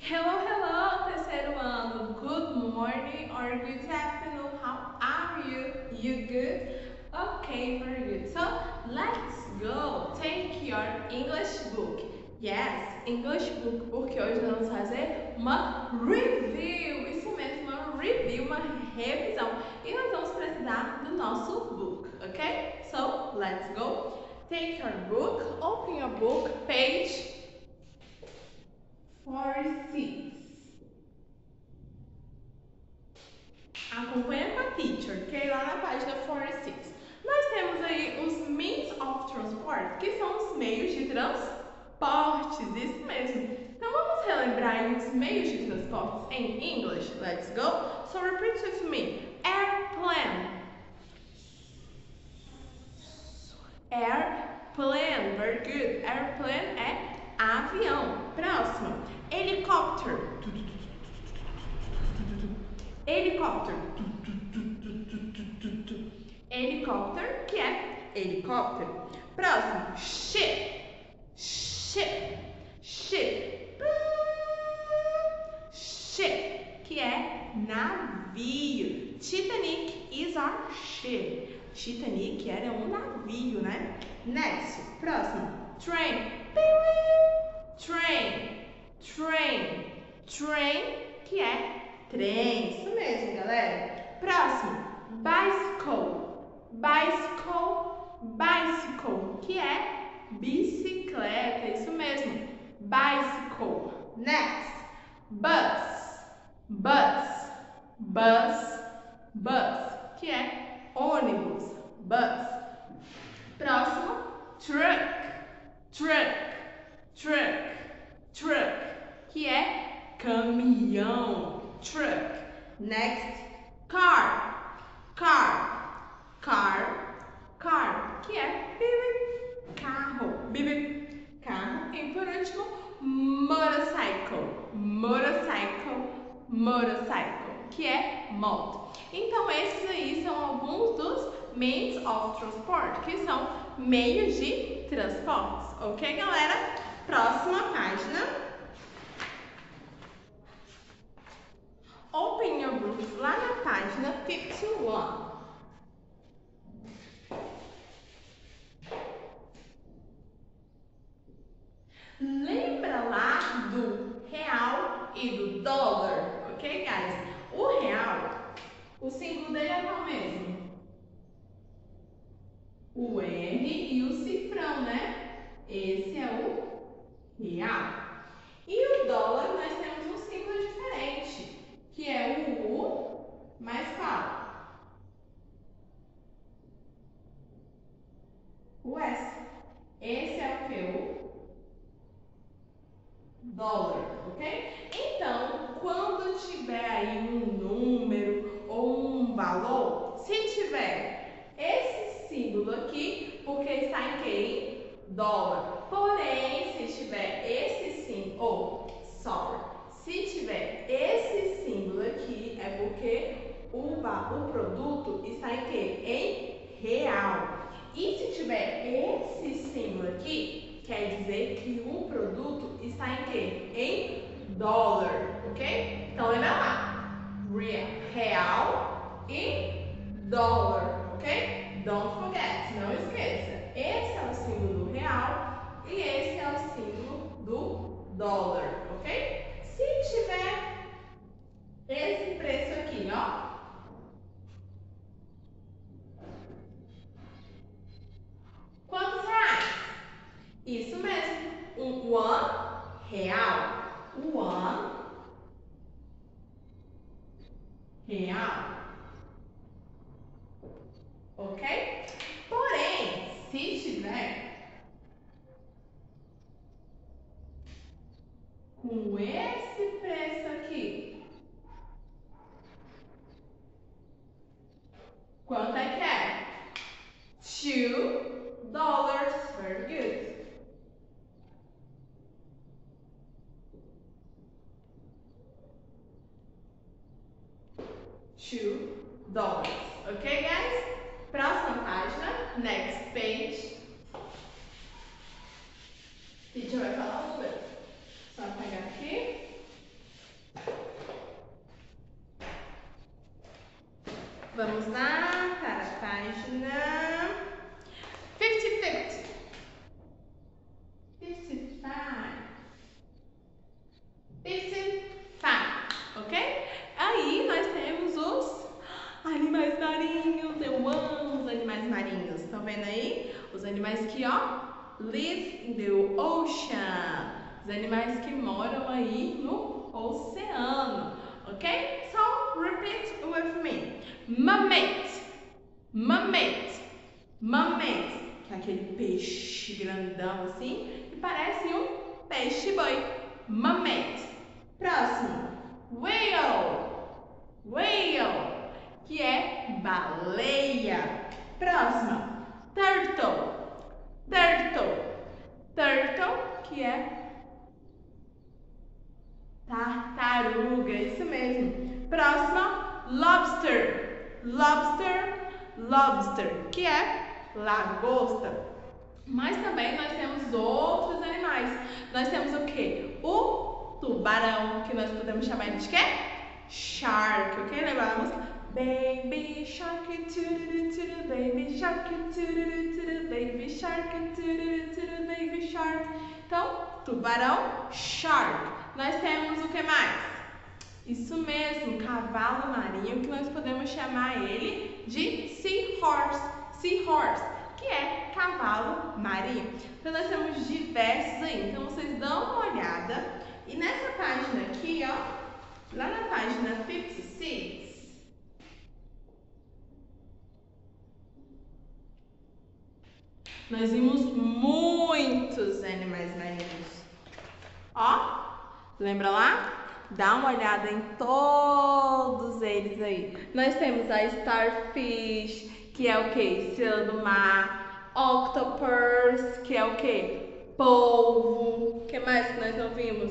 Hello, hello, terceiro ano. Good morning or good afternoon. How are you? You good? Okay, very good. So let's go. Take your English book. Yes, English book, porque hoje nós vamos fazer uma review. Isso mesmo, uma review, uma revisão. E nós vamos precisar do nosso book, ok? So let's go. Take your book, open your book, page 46. Acompanha com a teacher, ok? Lá na página 46. Nós temos aí os means of transport, que são os meios de transportes, isso mesmo. Então vamos relembrar os meios de transportes em English. Let's go. So repeat with me. Airplane. Airplane, very good. Airplane é avião. Próximo. Helicopter. Helicopter. Helicopter, que é helicóptero. Próximo. Ship. Ship. Ship. Ship, que é navio. Titanic is our ship. Titanic era um navio, né? Next. Próximo. Train. Train. Train. Train, que é trem. Isso mesmo, galera. Próximo. Bicycle. Bicycle. Bicycle, que é bicicleta. Isso mesmo. Bicycle. Next. Bus. Bus. Bus. Bus, que é ônibus. Bus. Próximo. Truck. Truck. Truck. Truck, que é caminhão. Truck. Next, car. Car. Car. Car, que é bibi, carro. Bibi, carro. E por último, motorcycle. Motorcycle. Motorcycle, que é moto. Então, esses aí são alguns dos means of transport, que são meios de transportes. Ok, galera? Próxima página. Open your book lá na página 51. Lembra lá do real e do dólar, ok, guys? O real, o símbolo dele é qual mesmo? O R e o cifrão, né? Esse é o real. E o dólar, nós temos um símbolo diferente, que é o U mais qual? O S. Esse é o que? O dólar, ok? Então, quando tiver aí um número ou um valor, se tiver esse símbolo aqui, porque está em que? Dólar. Quanto é que é? Two dollars. Very good. Two dollars. Ok, guys? Próxima página. Next page. Teacher vai falar um número. Só pegar aqui. Vamos lá página 55. 55. 55, ok? Aí nós temos os animais marinhos. Eu amo os animais marinhos. Estão vendo aí? Os animais que, ó, live in the ocean. Os animais que moram aí no oceano, ok? So, repeat with me. Mermaids mermaid, mermaid, que é aquele peixe grandão assim, que parece um peixe-boi. Mermaid. Próximo. Whale, whale, que é baleia. Próxima. Turtle, turtle, turtle, que é tartaruga, isso mesmo. Próxima, lobster, lobster, lobster, que é lagosta. Mas também nós temos outros animais. Nós temos o que? O tubarão, que nós podemos chamar de quê? Shark, ok? Lembra a música? Baby shark, tururu, baby shark, tururu, baby shark, tururu, baby shark. Então, tubarão, shark. Nós temos o que mais? Isso mesmo, cavalo marinho, que nós podemos chamar ele de seahorse. Seahorse, que é cavalo marinho. Então, nós temos diversos aí. Então, vocês dão uma olhada. E nessa página aqui, ó, lá na página 56, nós vimos muitos animais marinhos. Ó, lembra lá? Dá uma olhada em todos eles aí. Nós temos a starfish, que é o que? Estrela do mar. Octopus, que é o que? Polvo. O que mais que nós não vimos?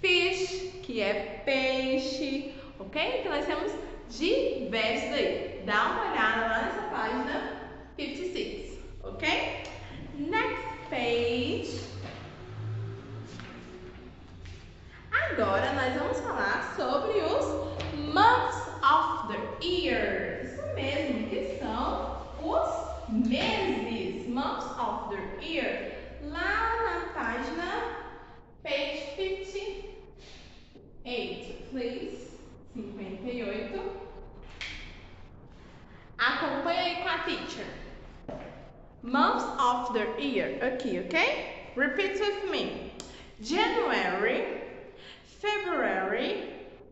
Fish, que é peixe. Ok? Então nós temos diversos aí. Dá uma olhada lá nessa página 56. Ok? Next page. Agora nós vamos falar sobre os months of the year. Isso mesmo,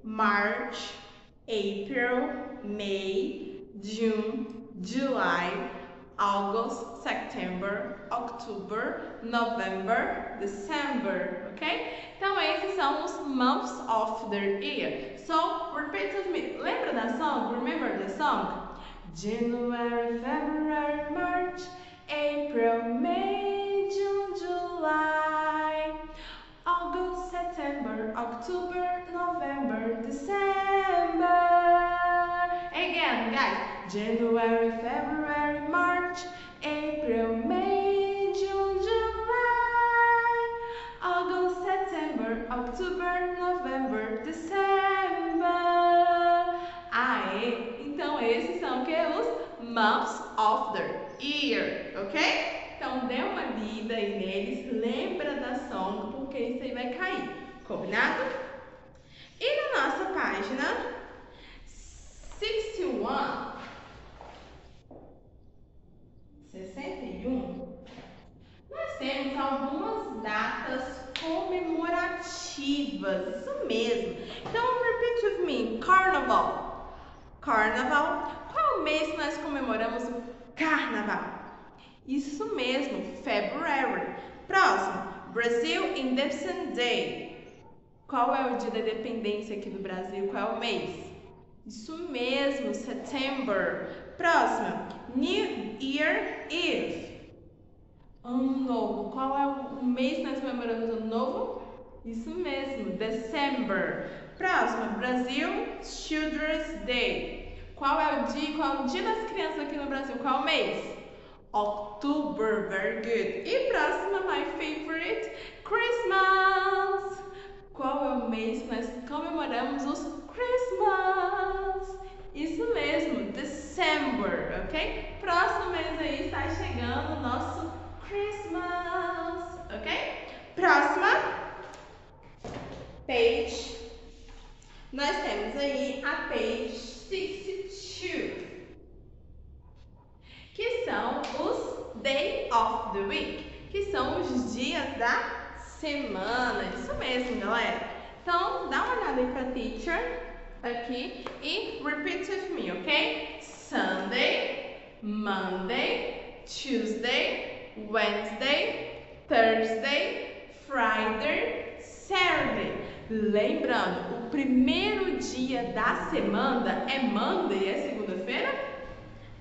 March, April, May, June, July, August, September, October, November, December, ok? Então esses são os months of the year. So, repeat with me. Lembra da song? Remember the song? January, February, March, April, May, October, November, December. Again, guys. January, February, March, April, May, June, July, August, September, October, November, December. Aê! Então esses são que os months of the year, ok? Então dê uma lida aí neles, lembra da song, porque isso aí vai cair, combinado? E na nossa página 61, 61, nós temos algumas datas comemorativas, isso mesmo. Então, repeat with me, Carnaval. Carnaval. Qual mês nós comemoramos o Carnaval? Isso mesmo, February. Próximo, Brazil Independence Day. Qual é o dia da independência aqui do Brasil? Qual é o mês? Isso mesmo, September. Próximo, New Year Eve. Ano Novo. Qual é o mês que nós comemoramos Ano Novo? Isso mesmo, December. Próximo, Brasil Children's Day. Qual é o dia? Qual é o dia das crianças aqui no Brasil? Qual é o mês? October, very good. E próxima, my favorite, Christmas. Qual é o mês que nós comemoramos os Christmas? Isso mesmo, December, ok? Próximo mês aí está chegando o nosso Christmas, ok? Próxima, page. Nós temos aí a page 62 que são os Day of the Week. Semana. Isso mesmo, galera. Então, dá uma olhada aí pra teacher aqui e repeat with me, ok? Sunday, Monday, Tuesday, Wednesday, Thursday, Friday, Saturday. Lembrando, o primeiro dia da semana é Monday, é segunda-feira?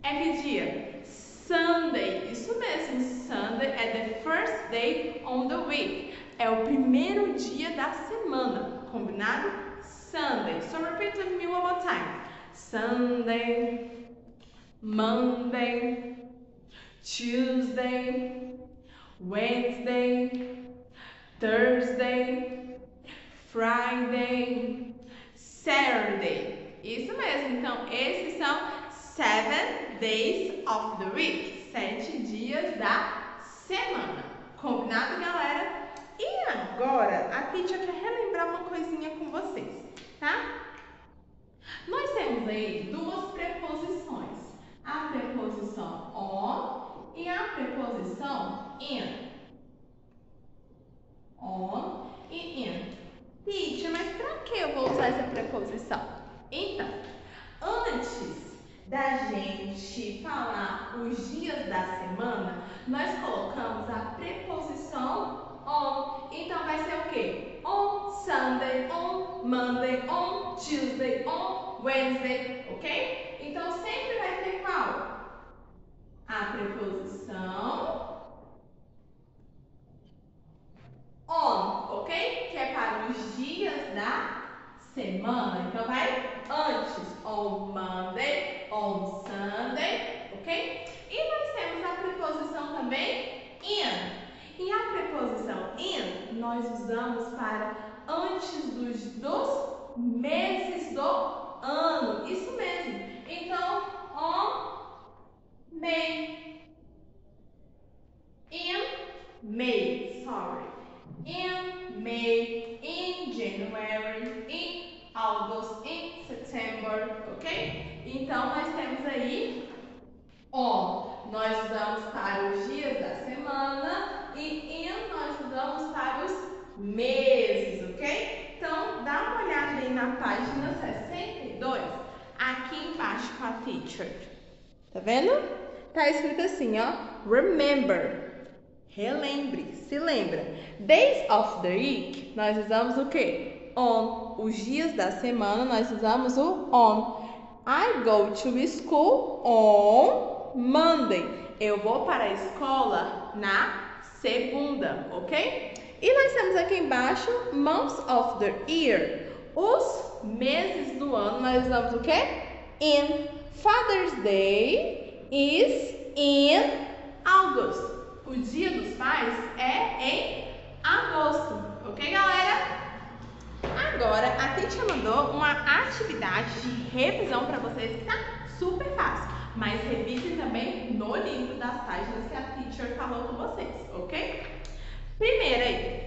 É que dia? Sunday. Isso mesmo, Sunday é the first day on the week. É o primeiro dia da semana, combinado? Sunday. So repeat with me one more time. Sunday, Monday, Tuesday, Wednesday, Thursday, Friday, Saturday. Isso mesmo. Então, esses são seven days of the week. Sete dias da semana. Combinado, galera? Agora, a teacher quer relembrar uma coisinha com vocês, tá? Nós temos aí duas preposições. A preposição on e a preposição in. On e in. Teacher, mas para que eu vou usar essa preposição? Então, antes da gente falar os dias da semana, nós colocamos a preposição on. Então vai ser o quê? On Sunday, on Monday, on Tuesday, on Wednesday, ok? Então sempre vai ter qual? A preposição on, ok? Que é para os dias da semana. Então vai antes, on Monday, on Sunday, ok? E nós temos a preposição também in. E a preposição in nós usamos para antes dos, dos meses do ano. Isso mesmo. Então, May. In May, sorry. In May, in January, in August, in September, ok? Então, nós temos aí on, nós usamos para os dias da semana e in nós usamos para os meses, ok? Então, dá uma olhada aí na página 62, aqui embaixo Tá vendo? Tá escrito assim, ó. Remember. Relembre, se lembra. Days of the week, nós usamos o quê? On. Os dias da semana, nós usamos o on. I go to school on Monday. Eu vou para a escola na segunda, ok? E nós temos aqui embaixo months of the year. Os meses do ano, nós usamos o quê? In. Father's Day is in August. O dia dos pais é em agosto, ok, galera? Agora, a Teacher mandou uma atividade de revisão para vocês que tá super fácil. Mas revisem também no livro das páginas que a Teacher falou com vocês, ok? Primeiro aí,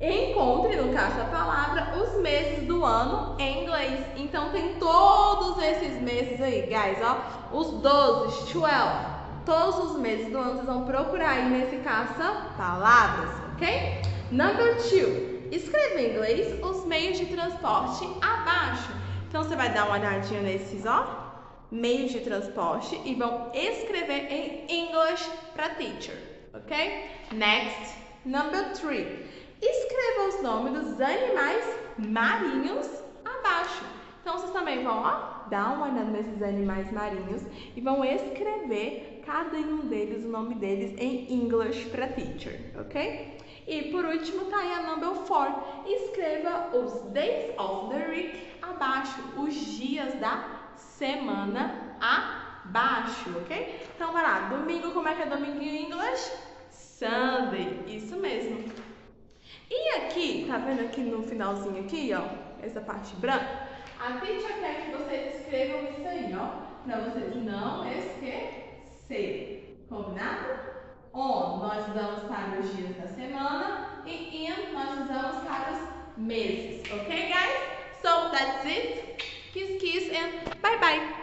encontre no caça-palavra os meses do ano em inglês. Então tem todos esses meses aí, guys, ó. Os 12, 12. Todos os meses do ano vocês vão procurar aí nesse caça-palavras, ok? Number two. Escreva em inglês os meios de transporte abaixo. Então você vai dar uma olhadinha nesses, ó, meios de transporte e vão escrever em English para teacher, ok? Next, number three. Escreva os nomes dos animais marinhos abaixo. Então vocês também vão, ó, dar uma olhada nesses animais marinhos e vão escrever cada um deles, o nome deles em English para teacher, ok? E por último tá aí a number four. Escreva os days of the week abaixo, os dias da semana abaixo, ok? Então vai lá, domingo, como é que é domingo em inglês? Sunday, isso mesmo. E aqui, tá vendo aqui no finalzinho aqui, ó, essa parte branca? A teacher quer que vocês escrevam isso aí, ó, pra vocês não esquecerem. Combinado? On nós usamos para os dias da semana e in nós usamos para os meses. Ok, guys? So that's it. Kiss, kiss and bye bye.